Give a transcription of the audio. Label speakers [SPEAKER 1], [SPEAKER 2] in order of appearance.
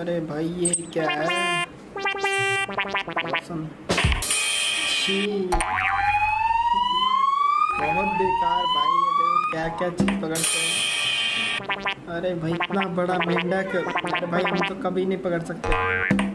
[SPEAKER 1] अरे भाई, ये क्या है? बहुत बेकार भाई, ये देखो क्या क्या चीज़ पकड़ते हैं अरे भाई, इतना बड़ा मेंढक। अरे भाई, हम तो कभी नहीं पकड़ सकते।